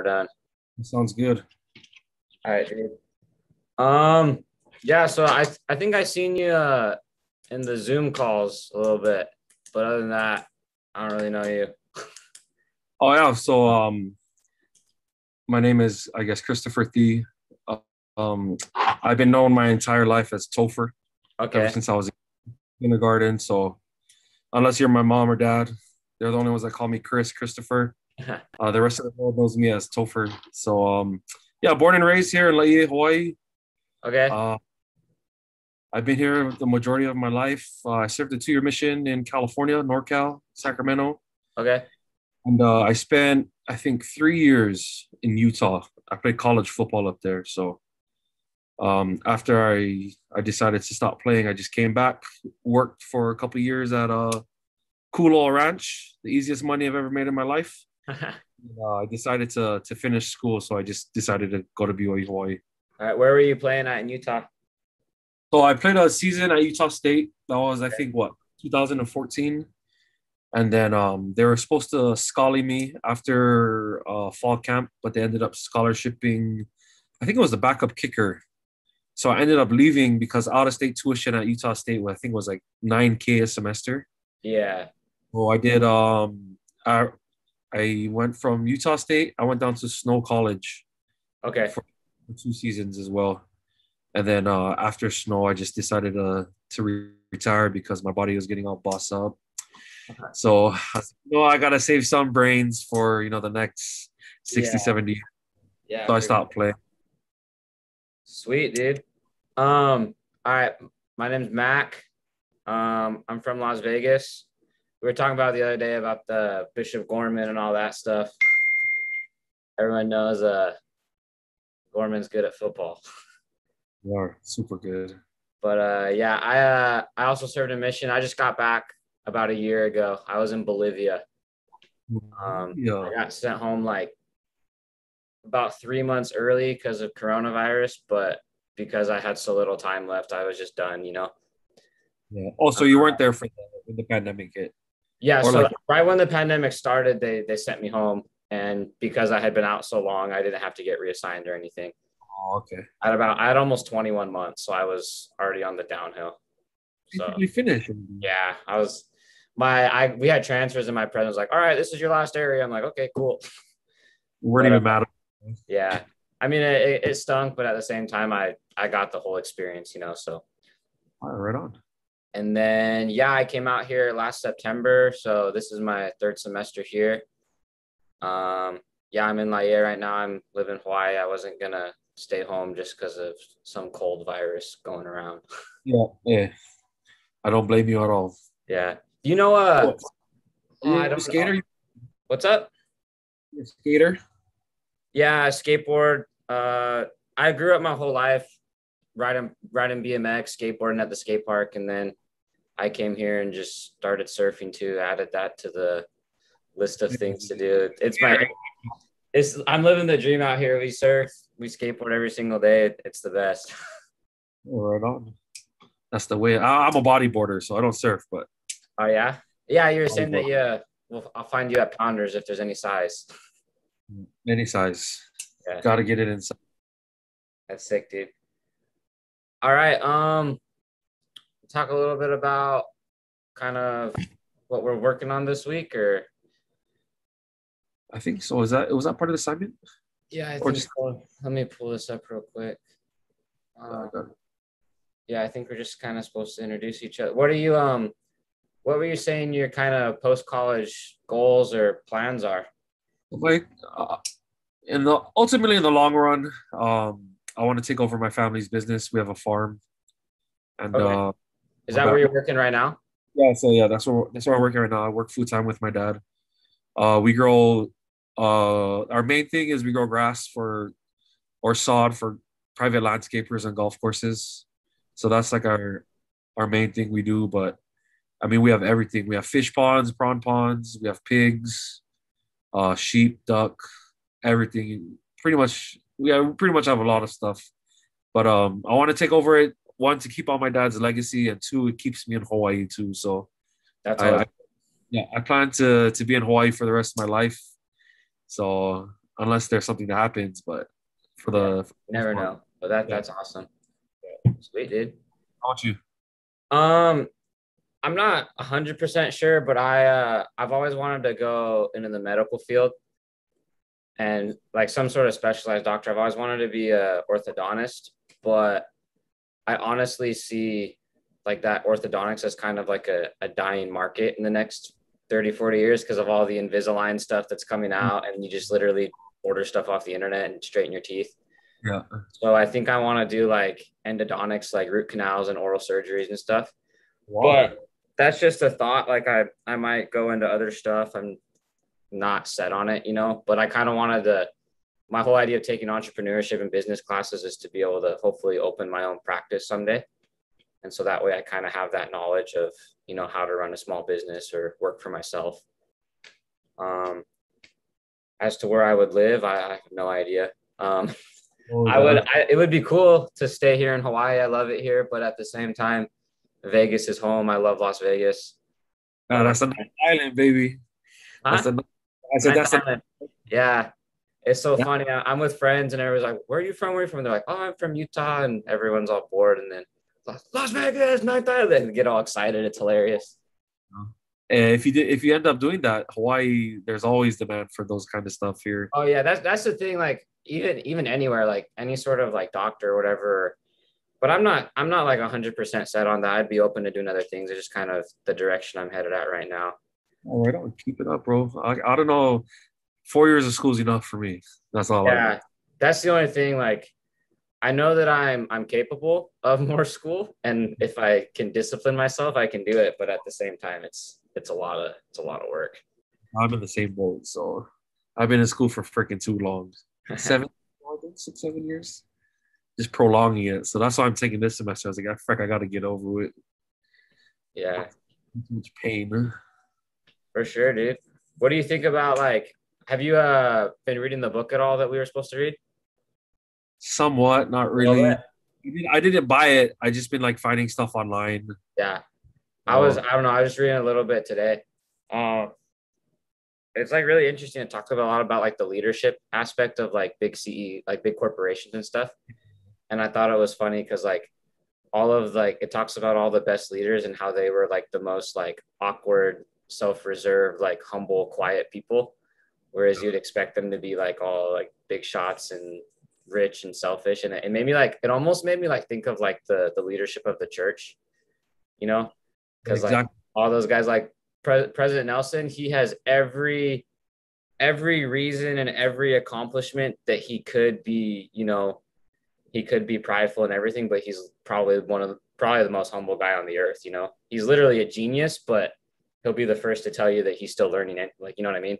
we're done. Sounds good. All right, dude. Um, yeah. So I I think I seen you uh in the Zoom calls a little bit, but other than that, I don't really know you. Oh yeah. So um, my name is I guess Christopher Thie. Uh, um, I've been known my entire life as Topher Okay. ever since I was in kindergarten. So unless you're my mom or dad, they're the only ones that call me Chris, Christopher. Uh, the rest of the world knows me as Topher. So um, yeah, born and raised here in Laie, Hawaii. Okay. Uh, I've been here the majority of my life. Uh, I served a two-year mission in California, NorCal, Sacramento, Okay. and uh, I spent I think three years in Utah. I played college football up there. So um, after I I decided to stop playing, I just came back, worked for a couple of years at a Cool Ranch, the easiest money I've ever made in my life. Uh, I decided to to finish school, so I just decided to go to BYU Hawaii. All right. Where were you playing at in Utah? So I played a season at Utah State. That was, I think, what 2014, and then um, they were supposed to scully me after uh, fall camp, but they ended up scholarshiping. I think it was the backup kicker. So I ended up leaving because out of state tuition at Utah State, I think was like 9k a semester. Yeah. So I did. Um, I I went from Utah State. I went down to Snow College Okay. for two seasons as well. And then uh, after snow, I just decided to to re- retire because my body was getting all bossed up. Okay. So I said, no, I gotta save some brains for you know the next 60, Yeah. 70 years. Yeah. So I stopped playing. Sweet, dude. Um, all right. My name's Mac. Um, I'm from Las Vegas. We were talking about the other day about the Bishop Gorman and all that stuff. Everyone knows uh Gorman's good at football. You are super good. But uh yeah, I uh I also served a mission. I just got back about a year ago. I was in Bolivia. Um yeah. I got sent home like about three months early because of coronavirus, but because I had so little time left, I was just done, you know. Yeah. Also, you weren't there for the, when the pandemic hit. Yeah, Or so like- right when the pandemic started, they they sent me home, and because I had been out so long, I didn't have to get reassigned or anything. Oh, okay. I had about I had almost 21 months, so I was already on the downhill. So Basically finished. yeah, I was my I we had transfers, and my president was like, "All right, this is your last area." I'm like, "Okay, cool." You weren't even mad. Yeah, I mean it, it, it stunk, but at the same time, I I got the whole experience, you know. So All right, right on. And then yeah, I came out here last September, so this is my third semester here. Um, yeah, I'm in Laie right now. I'm living in Hawaii. I wasn't gonna stay home just because of some cold virus going around. Yeah. Yeah. I don't blame you at all. Yeah, you know, uh, You I don't skater? know. what's up? Skater? Yeah, skateboard. Uh, I grew up my whole life riding riding BMX, skateboarding at the skate park, and then I came here and just started surfing too. Added that to the list of things to do. It's my it's I'm living the dream out here. We surf, we skateboard every single day. It's the best. Right on. That's the way. I, I'm a bodyboarder, so I don't surf, but Oh yeah, yeah. You were saying that yeah. Well, I'll find you at Pounders if there's any size. any size. Yeah. Got to get it inside. That's sick, dude. All right. Um, talk a little bit about kind of what we're working on this week, or I think so. Is that was that part of the assignment? yeah, I Or just- so. Let me pull this up real quick. Uh, yeah, I think we're just kind of supposed to introduce each other. What are you um? What were you saying your kind of post college goals or plans are? like uh, in the ultimately in the long run, um, I want to take over my family's business. We have a farm, and Okay. uh, Is that where you're working right now? yeah, so yeah, that's where that's where I'm working right now. I work full time with my dad. Uh, we grow. Uh, our main thing is we grow grass for, or sod for private landscapers and golf courses. So that's like our our main thing we do. But I mean, we have everything. We have fish ponds, prawn ponds. We have pigs, uh, sheep, duck, everything. Pretty much, we have, pretty much have a lot of stuff. But um, I want to take over it. One to keep on my dad's legacy, and two, it keeps me in Hawaii too. So That's I. I yeah, I plan to to be in Hawaii for the rest of my life. So unless there's something that happens. But for the yeah, for never know. But that Yeah. that's awesome. Sweet dude. How about you? Um, I'm not hundred percent sure, but I uh, I've always wanted to go into the medical field, and like some sort of specialized doctor. I've always wanted to be a orthodontist, but I honestly see like that orthodontics as kind of like a, a dying market in the next 30, 40 years because of all the Invisalign stuff that's coming mm-hmm. out, and you just literally order stuff off the internet and straighten your teeth. Yeah. So I think I want to do like endodontics, like root canals and oral surgeries and stuff. But that's just a thought. Like I, I might go into other stuff. I'm not set on it, you know. But I kind of wanted to. My whole idea of taking entrepreneurship and business classes is to be able to hopefully open my own practice someday, and so that way I kind of have that knowledge of you know how to run a small business or work for myself. Um, as to where I would live, I, I have no idea. Um, Oh, I would. I, it would be cool to stay here in Hawaii. I love it here, but at the same time, Vegas is home. I love Las Vegas. Ah, that's a nice island, baby. That's Huh? a, I said that's a, yeah, it's so Yeah. funny. I- I'm with friends, and everyone's like, "Where are you from? Where are you from?" They're like, "Oh, I'm from Utah," and everyone's all bored. And then Las- Vegas, Ninth Island, they get all excited. It's hilarious. eh, if you did if you end up doing that, Hawaii, there's always demand for those kind of stuff here. Oh yeah, that's that's the thing. Like even even anywhere, like any sort of like doctor or whatever. But I'm not I'm not like 100 percent set on that. I'd be open to doing other things. It's just kind of the direction I'm headed at right now. All right, I'll keep it up, bro. I, I don't know. Four years of school is enough for me. That's all. I Yeah, that's the only thing. Like I know that I'm I'm capable of more school, and if I can discipline myself, I can do it. But at the same time, it's it's a lot of it's a lot of work. I'm in the same boat. So I've been in school for freaking too long. Seven, six, seven years. Just prolonging it. So that's why I'm taking this semester. I was like, I frick, I got to get over it. yeah, Too much pain. for sure, dude. What do you think about like? Have you uh been reading the book at all that we were supposed to read? Somewhat, not really. I didn't- I didn't buy it. I just been like finding stuff online. Yeah. I was. I don't know, I was reading a little bit today. Um, it's like really interesting to talk about a lot about like the leadership aspect of like big CE, like big corporations and stuff. And I thought it was funny because like all of like it talks about all the best leaders and how they were like the most like awkward, self-reserved, like humble, quiet people. Whereas you'd expect them to be like all like big shots and rich and selfish. And it, made me like it almost made me like think of like the the leadership of the church, you know, because like all those guys like Pre- President Nelson, he has every every reason and every accomplishment that he could be, you know, he could be prideful and everything, but he's probably one of the, probably the most humble guy on the earth, you know. He's literally a genius, but he'll be the first to tell you that he's still learning it. Like, you know what I mean?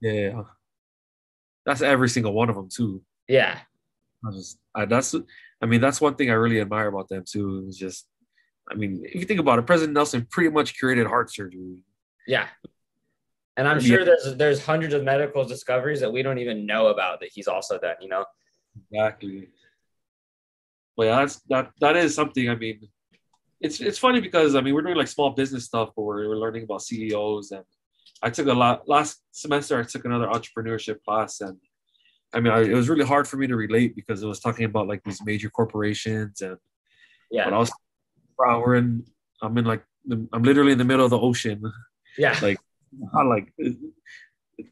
Yeah. That's every single one of them too. Yeah. I just I, that's I mean that's one thing I really admire about them too. Is just I mean if you think about it, President Nelson pretty much created heart surgery. Yeah. And I'm Yeah. sure there's there's hundreds of medical discoveries that we don't even know about that he's also done, you know? Exactly. But yeah, that's that that is something. I mean, it's it's funny because I mean we're doing like small business stuff, but we're, we're learning about CEOs and I took a lot last semester. I took another entrepreneurship class, and I mean I, it was really hard for me to relate because it was talking about like these major corporations and Yeah. but I was we're in I'm in like I'm literally in the middle of the ocean. Yeah. Like I like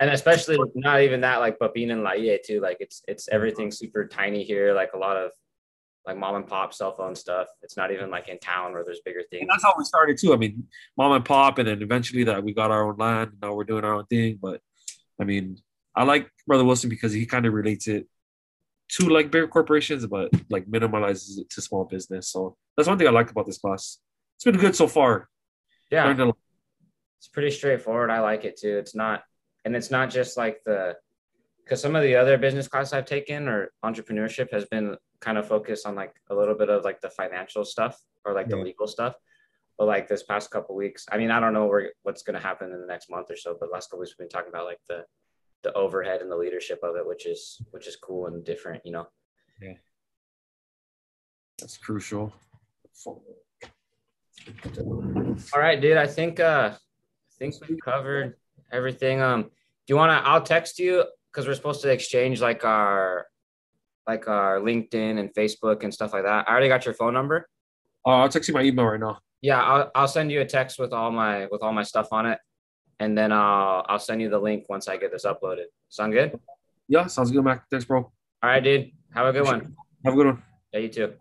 and especially not even that like but being in Laie too like it's it's everything super tiny here like a lot of like mom and pop cell phone stuff it's not even like in town where there's bigger things And that's how we started too. I mean, mom and pop, and then eventually that we got our own land. Now we're doing our own thing. But I mean, I like Brother Wilson because he kind of relates it to like bigger corporations, but like minimalizes it to small business. So that's one thing I like about this class. It's been good so far. yeah Learned a lot. it's pretty straightforward i like it too it's not and it's not just like the because some of the other business classes i've taken or entrepreneurship has been kind of focused on like a little bit of like the financial stuff or like the legal stuff. But like this past couple weeks i mean i don't know where, what's going to happen in the next month or so but last couple weeks we've been talking about like the the overhead and the leadership of it which is which is cool and different you know? Yeah, That's crucial. all right dude i think uh i think we covered everything. Um do you want to i'll text you because we're supposed to exchange like our like our LinkedIn and Facebook and stuff like that. I already got your phone number. Uh, I'll text you my email right now. Yeah, I'll I'll send you a text with all my with all my stuff on it, and then I'll I'll send you the link once I get this uploaded. Sound good? Yeah, sounds good, Mac. Thanks, bro. All right, dude. Have a good one. Have a good one. Yeah, you too.